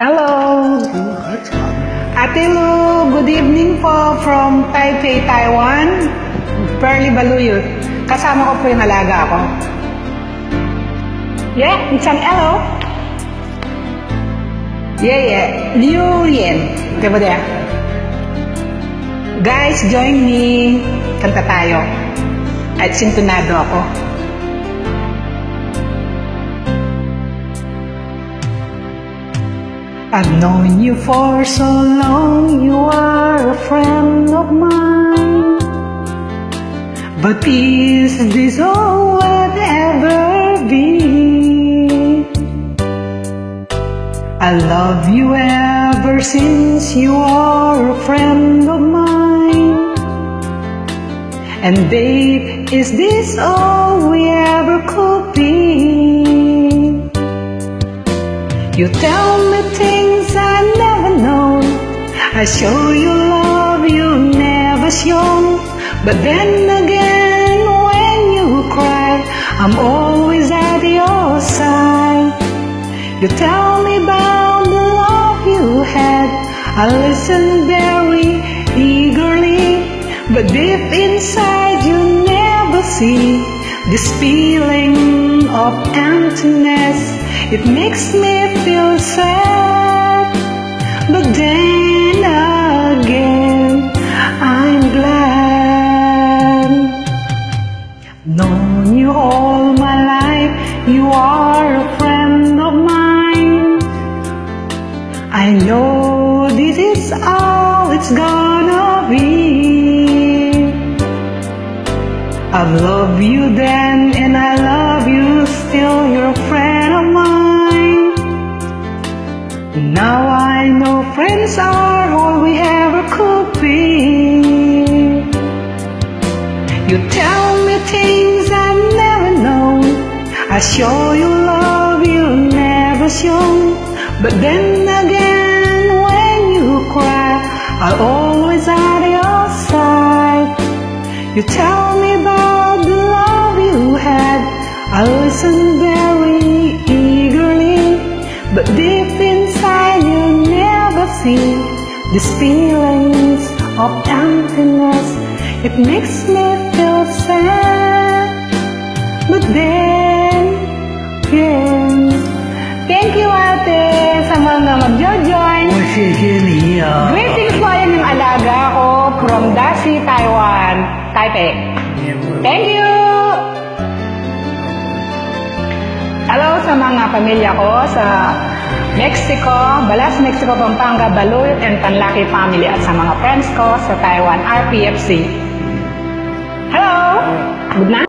Hello! Ate Lu, good evening po from Taipei, Taiwan. Pearly Baluyot. Kasama ko po yung alaga ko. Yeah, isang hello. Yeah, yeah. Liu Yan. Diba dia? Guys, join me. Kanta tayo. At sintunado ako. I've known you for so long, you are a friend of mine. But is this all I've ever been? I love you ever since you are a friend of mine. And babe, is this all we ever could be? You tell me things I never know. I show you love you never shown. But then again, when you cry, I'm always at your side. You tell me about the love you had. I listen very eagerly. But deep inside, you never see this feeling of emptiness. It makes me feel sad, but then again, I'm glad. Known you all my life, you are a friend of mine. I know this is all it's gonna be. I love you then, and I love you still. You're friend show you love you never shown. But then again, when you cry, I'll always at your side. You tell me about the love you had. I listen very eagerly, but deep inside you never see these feelings of emptiness. It makes me feel sad, chicken here. Greetings po ayan ng alaga ko from Dashi, Taiwan, Taipei. Thank you! Hello sa mga pamilya ko sa Mexico, Balas, Mexico, Pampanga, Balut, and Tanlaki family at sa mga friends ko sa Taiwan, RPFC. Hello! Good night!